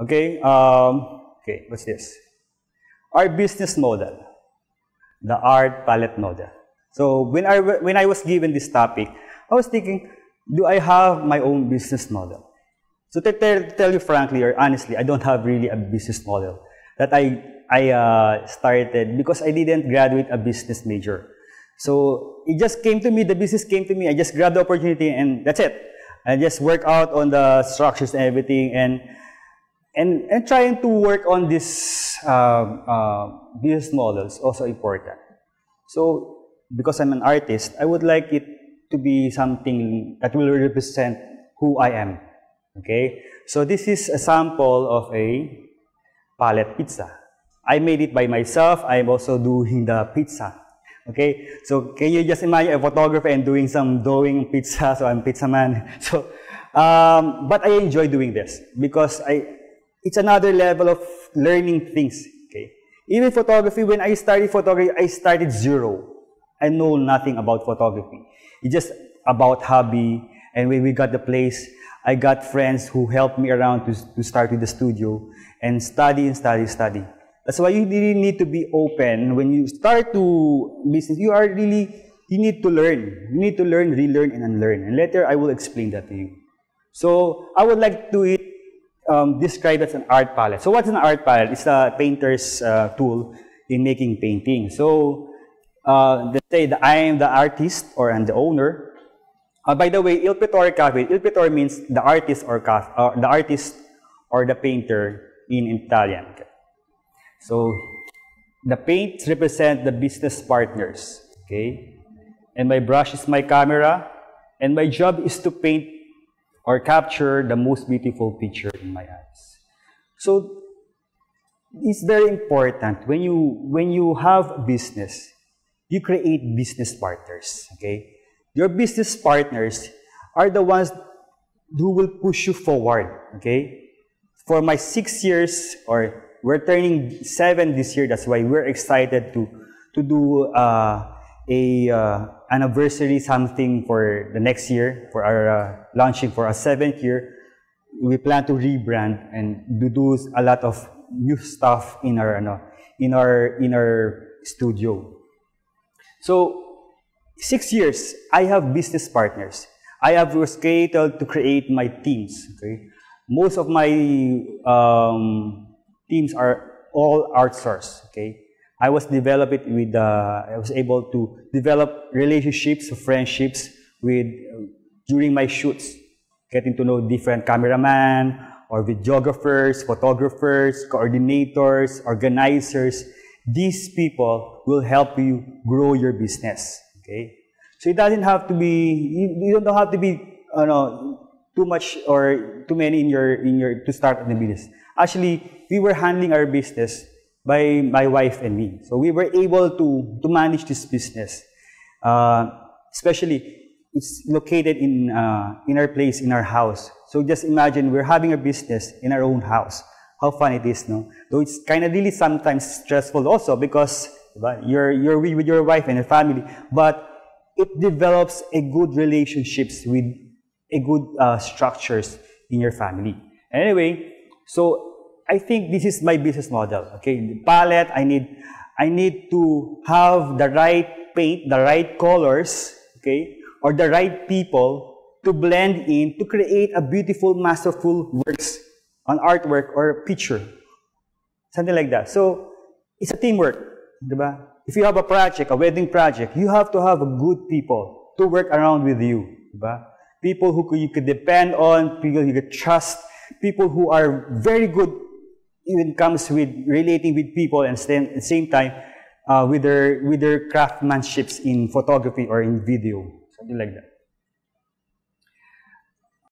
Okay, um, okay, what's this? Our business model, the art palette model. So when I, when I was given this topic, I was thinking, do I have my own business model? So to tell, tell you frankly or honestly, I don't have really a business model that I, I uh, started because I didn't graduate a business major. So it just came to me, the business came to me, I just grabbed the opportunity and that's it. I just work out on the structures and everything and and, and trying to work on this uh, uh, business models also important. So because I'm an artist, I would like it to be something that will represent who I am. Okay, so this is a sample of a palette pizza. I made it by myself. I'm also doing the pizza. Okay, so can you just imagine a photographer and doing some drawing pizza? So I'm pizza man. So, um, but I enjoy doing this because I it's another level of learning things. Okay, even photography. When I started photography, I started zero. I know nothing about photography. It's just about hobby. And when we got the place, I got friends who helped me around to, to start with the studio and study and study, study. That's why you really need to be open. When you start to business, you are really, you need to learn. You need to learn, relearn, and unlearn. And later, I will explain that to you. So, I would like to um, describe as an art palette. So, what's an art palette? It's a painter's uh, tool in making painting. So, uh, let's say that I am the artist or I'm the owner. Uh, by the way, Il Pittore Cafe, Il Pittore means the artist or uh, the artist or the painter in Italian. Okay. So the paints represent the business partners. Okay, and my brush is my camera, and my job is to paint or capture the most beautiful picture in my eyes. So it's very important when you when you have business you create business partners. Okay? Your business partners are the ones who will push you forward. Okay? For my six years, or we're turning seven this year, that's why we're excited to, to do uh, a uh, anniversary something for the next year, for our uh, launching for our seventh year. We plan to rebrand and do a lot of new stuff in our, in our, in our studio. So, six years, I have business partners. I have was created to create my teams. Okay? Most of my um, teams are all outsourced. Okay? I was develop it with, uh, I was able to develop relationships, friendships with, uh, during my shoots, getting to know different cameramen or videographers, photographers, coordinators, organizers, these people will help you grow your business. Okay? So it doesn't have to be, you, don't have to be, uh, no, too much or too many in your, in your, to start the business. Actually, we were handling our business by my wife and me. So we were able to, to manage this business. Uh, especially, it's located in, uh, in our place, in our house. So just imagine we're having a business in our own house how fun it is, no? Though it's kind of really sometimes stressful also because you're, you're with your wife and your family, but it develops a good relationships with a good uh, structures in your family. Anyway, so I think this is my business model. Okay, the palette, I need, I need to have the right paint, the right colors, okay, or the right people to blend in to create a beautiful, masterful works on artwork or a picture. Something like that. So, it's a teamwork. Diba? If you have a project, a wedding project, you have to have good people to work around with you. Diba? People who you could depend on, people you could trust, people who are very good it comes with relating with people and at the same time uh, with their with their craftsmanships in photography or in video, something like that.